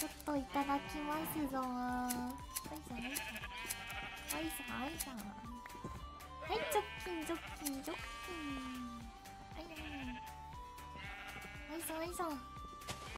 ちょっといただきますぞ。はいさょいさはいさはいさはいチョッキンチョッキンチョッキンはいはい。はいさょはいさ